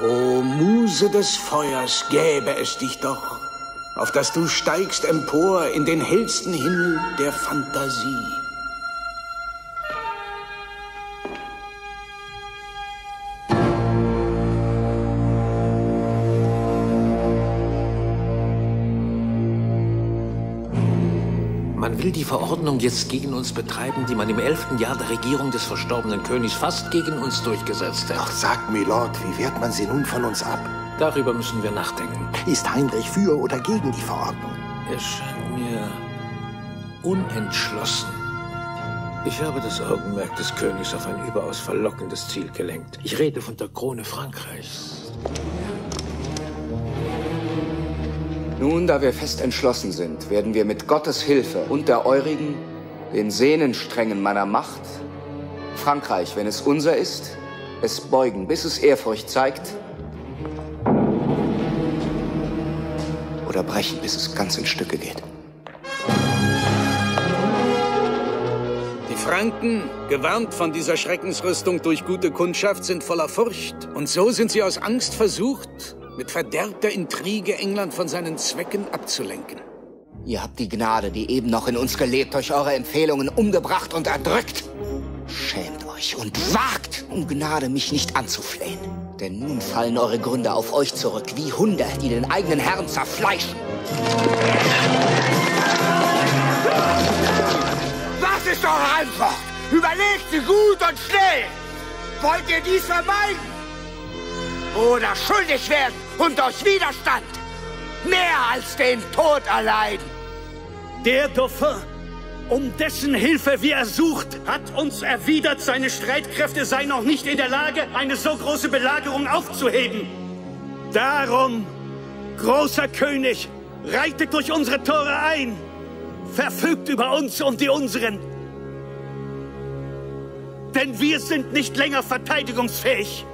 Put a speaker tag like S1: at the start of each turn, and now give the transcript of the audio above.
S1: O Muse des Feuers, gäbe es dich doch, auf dass du steigst empor in den hellsten Himmel der Fantasie.
S2: Man will die Verordnung jetzt gegen uns betreiben, die man im elften Jahr der Regierung des verstorbenen Königs fast gegen uns durchgesetzt hat.
S3: Doch sagt, Milord, wie wehrt man sie nun von uns ab?
S2: Darüber müssen wir nachdenken.
S3: Ist Heinrich für oder gegen die Verordnung?
S2: Er scheint mir unentschlossen. Ich habe das Augenmerk des Königs auf ein überaus verlockendes Ziel gelenkt. Ich rede von der Krone Frankreichs.
S4: Nun, da wir fest entschlossen sind, werden wir mit Gottes Hilfe und der eurigen, den Sehnensträngen meiner Macht, Frankreich, wenn es unser ist, es beugen, bis es Ehrfurcht zeigt, oder brechen, bis es ganz in Stücke geht.
S1: Die Franken, gewarnt von dieser Schreckensrüstung durch gute Kundschaft, sind voller Furcht. Und so sind sie aus Angst versucht, mit verderbter Intrige England von seinen Zwecken abzulenken.
S4: Ihr habt die Gnade, die eben noch in uns gelebt, durch eure Empfehlungen umgebracht und erdrückt. Schämt euch und wagt, um Gnade mich nicht anzuflehen. Denn nun fallen eure Gründe auf euch zurück, wie Hunde, die den eigenen Herrn zerfleischen.
S5: Was ist eure Antwort? Überlegt sie gut und schnell! Wollt ihr dies vermeiden? Oder schuldig werden und durch Widerstand mehr als den Tod erleiden?
S6: Der Dauphin, um dessen Hilfe wir ersucht, hat uns erwidert, seine Streitkräfte seien noch nicht in der Lage, eine so große Belagerung aufzuheben. Darum, großer König, reitet durch unsere Tore ein, verfügt über uns und die unseren. Denn wir sind nicht länger verteidigungsfähig.